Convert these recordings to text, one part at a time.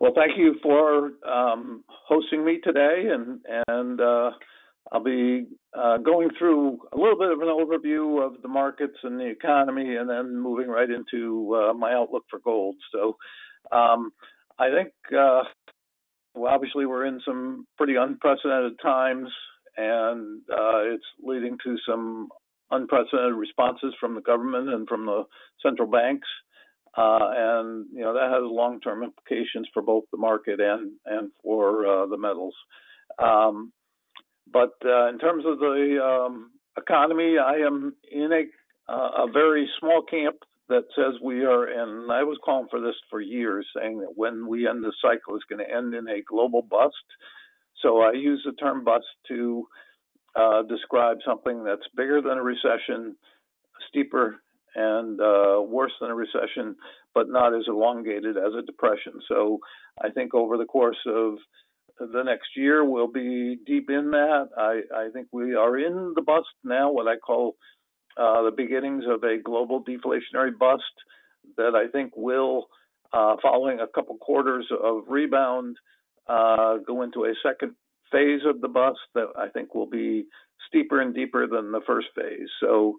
Well, thank you for um, hosting me today, and and uh, I'll be uh, going through a little bit of an overview of the markets and the economy, and then moving right into uh, my outlook for gold. So, um, I think uh, well, obviously we're in some pretty unprecedented times, and uh, it's leading to some unprecedented responses from the government and from the central banks. Uh, and you know that has long-term implications for both the market and and for uh, the metals. Um, but uh, in terms of the um, economy, I am in a a very small camp that says we are, and I was calling for this for years, saying that when we end the cycle, it's going to end in a global bust. So I use the term bust to uh, describe something that's bigger than a recession, steeper and uh, worse than a recession, but not as elongated as a depression. So I think over the course of the next year, we'll be deep in that. I, I think we are in the bust now, what I call uh, the beginnings of a global deflationary bust that I think will, uh, following a couple quarters of rebound, uh, go into a second phase of the bust that I think will be steeper and deeper than the first phase. So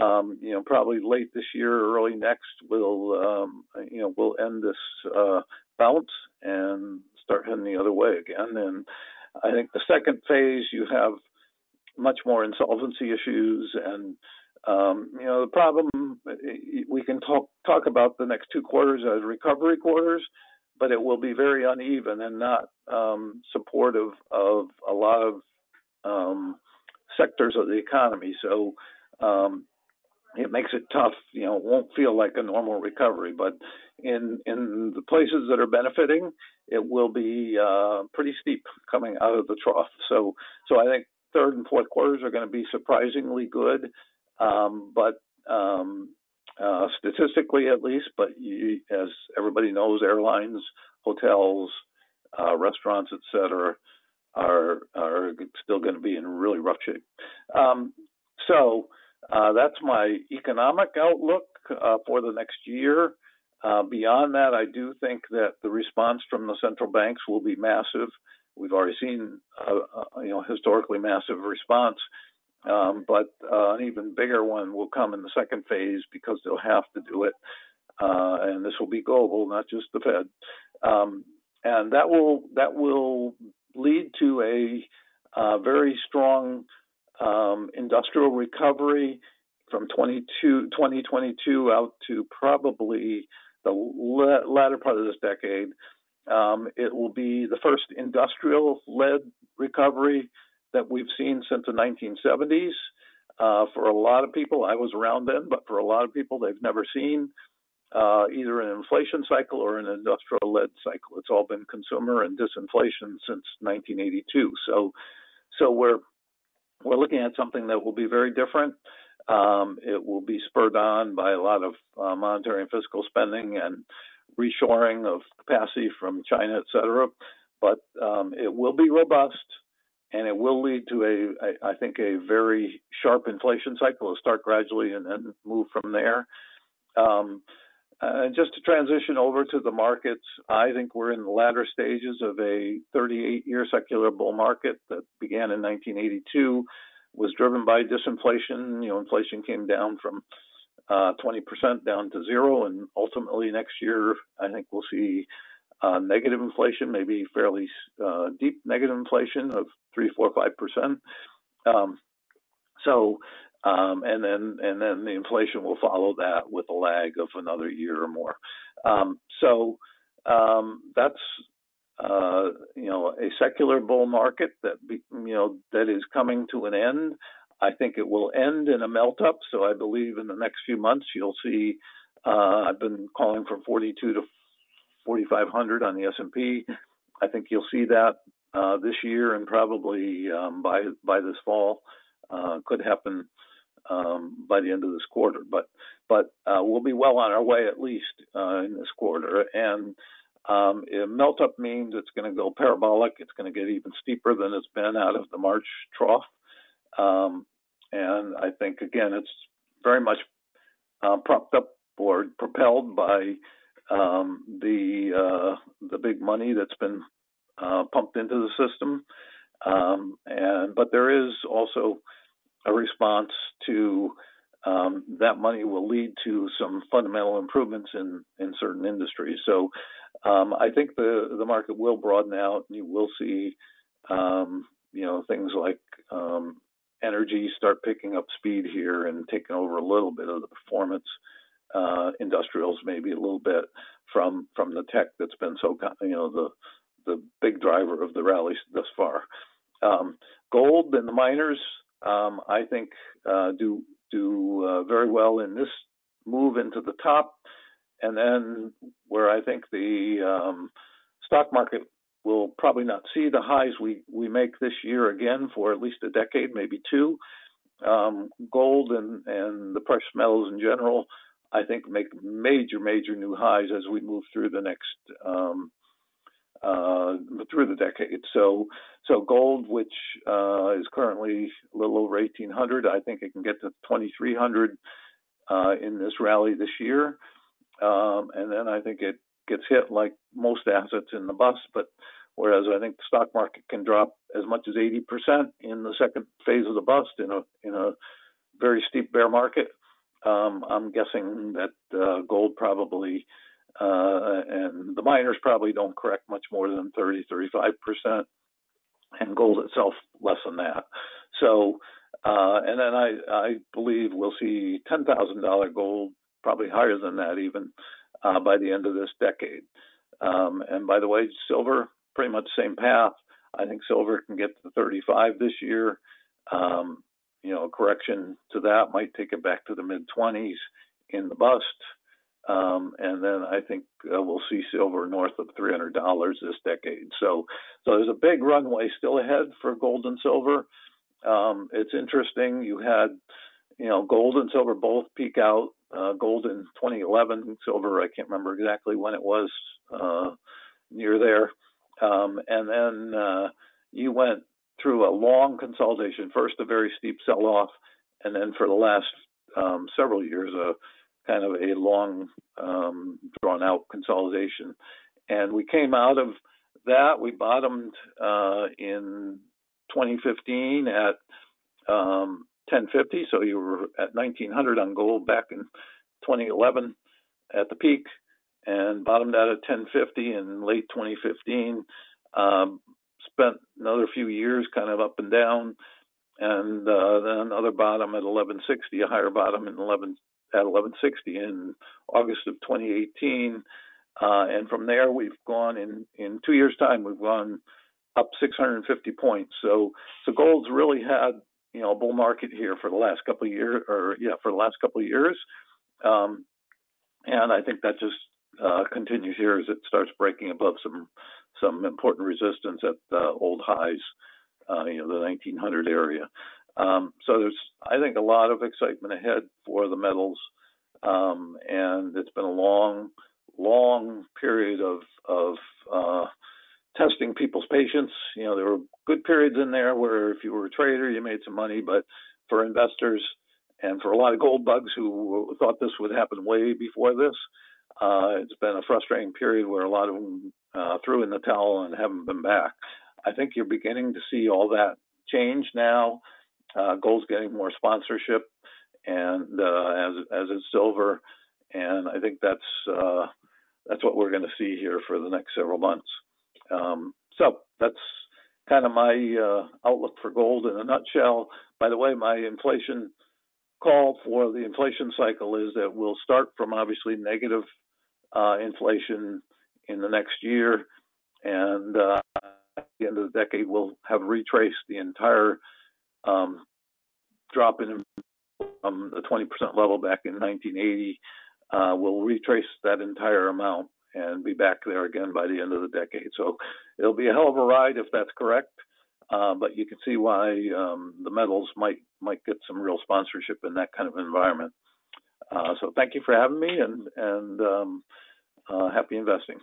um, you know, probably late this year or early next, we'll, um, you know, we'll end this uh, bounce and start heading the other way again. And I think the second phase, you have much more insolvency issues and um, you know the problem we can talk talk about the next two quarters as recovery quarters, but it will be very uneven and not um, supportive of a lot of um, sectors of the economy. So um, it makes it tough. You know, it won't feel like a normal recovery, but in in the places that are benefiting, it will be uh, pretty steep coming out of the trough. So so I think third and fourth quarters are going to be surprisingly good, um, but um, uh, statistically at least. But you, as everybody knows, airlines, hotels, uh, restaurants, etc. are are still going to be in really rough shape. Um, so uh, that's my economic outlook uh, for the next year. Uh, beyond that, I do think that the response from the central banks will be massive. We've already seen, uh, you know, historically massive response, um, but uh, an even bigger one will come in the second phase because they'll have to do it, uh, and this will be global, not just the Fed, um, and that will that will lead to a very strong um, industrial recovery from 2022 out to probably the latter part of this decade. Um, it will be the first industrial led recovery that we've seen since the 1970s. Uh, for a lot of people, I was around then, but for a lot of people, they've never seen uh, either an inflation cycle or an industrial led cycle. It's all been consumer and disinflation since 1982. So, so we're looking at something that will be very different. Um, it will be spurred on by a lot of uh, monetary and fiscal spending and reshoring of capacity from China, et cetera. But um, it will be robust and it will lead to a, I think, a very sharp inflation cycle. It'll start gradually and then move from there. Um, and just to transition over to the markets, I think we're in the latter stages of a 38 year secular bull market that began in 1982, was driven by disinflation. You know, inflation came down from uh, 20% down to zero, and ultimately next year, I think we'll see uh, negative inflation, maybe fairly uh, deep negative inflation of three, four, five percent. Um, so um, and then and then the inflation will follow that with a lag of another year or more. Um, so um, that's uh, you know a secular bull market that be, you know that is coming to an end. I think it will end in a melt up. So I believe in the next few months you'll see. Uh, I've been calling for 42 to 4,500 on the S&P. I think you'll see that uh, this year and probably um, by by this fall. Uh, could happen um, by the end of this quarter. But but uh, we'll be well on our way at least uh, in this quarter. And um, melt up means it's going to go parabolic. It's going to get even steeper than it's been out of the March trough. Um, and I think again, it's very much uh, propped up or propelled by um, the uh, the big money that's been uh, pumped into the system, um, and but there is also a response to um, that money will lead to some fundamental improvements in in certain industries. So um, I think the the market will broaden out. And you will see um, you know things like um, energy start picking up speed here and taking over a little bit of the performance. Uh, industrials maybe a little bit from from the tech that's been so you know the the big driver of the rally thus far. Um, gold and the miners, um, I think, uh, do do uh, very well in this move into the top, and then where I think the um, stock market will probably not see the highs we we make this year again for at least a decade, maybe two. Um, gold and and the precious metals in general, I think, make major major new highs as we move through the next um, uh, through the decade. So, so gold, which uh, is currently a little over 1,800, I think it can get to 2,300 uh, in this rally this year. Um, and then I think it gets hit like most assets in the bust. But whereas I think the stock market can drop as much as 80% in the second phase of the bust in a in a very steep bear market, um, I'm guessing that uh, gold probably uh, and the miners probably don't correct much more than 30, 35 percent, and gold itself less than that. So, uh, and then I, I believe we'll see ten thousand dollar gold, probably higher than that even, uh, by the end of this decade. Um, and by the way, silver pretty much same path. I think silver can get to 35 this year. Um, you know, a correction to that might take it back to the mid 20s in the bust. Um, and then I think uh, we'll see silver north of $300 this decade. So, so there's a big runway still ahead for gold and silver. Um, it's interesting. You had, you know, gold and silver both peak out. Uh, gold in 2011, silver I can't remember exactly when it was uh, near there. Um, and then uh, you went through a long consolidation. First, a very steep sell-off, and then for the last um, several years, a kind of a long, um, drawn out consolidation. And we came out of that. We bottomed uh, in 2015 at um, 1050. So you were at 1900 on gold back in 2011 at the peak and bottomed out at 1050 in late 2015. Um, spent another few years kind of up and down and uh, then another bottom at 1160, a higher bottom in 11 at 1160 in August of 2018. Uh, and from there, we've gone in, in two years' time, we've gone up 650 points. So, so gold's really had, you know, bull market here for the last couple of years, or yeah, for the last couple of years. Um, and I think that just uh, continues here as it starts breaking above some some important resistance at the old highs, uh, you know, the 1900 area. Um, so there's, I think, a lot of excitement ahead for the metals, um, and it's been a long, long period of of uh, testing people's patience. You know, there were good periods in there where if you were a trader, you made some money, but for investors and for a lot of gold bugs who thought this would happen way before this, uh, it's been a frustrating period where a lot of them uh, threw in the towel and haven't been back. I think you're beginning to see all that change now. Uh, gold's getting more sponsorship, and uh, as as is silver, and I think that's uh, that's what we're going to see here for the next several months. Um, so that's kind of my uh, outlook for gold in a nutshell. By the way, my inflation call for the inflation cycle is that we'll start from obviously negative uh, inflation in the next year, and uh, at the end of the decade, we'll have retraced the entire um, drop in from the 20% level back in 1980. Uh, we'll retrace that entire amount and be back there again by the end of the decade. So it'll be a hell of a ride if that's correct. Uh, but you can see why um, the metals might might get some real sponsorship in that kind of environment. Uh, so thank you for having me and and um, uh, happy investing.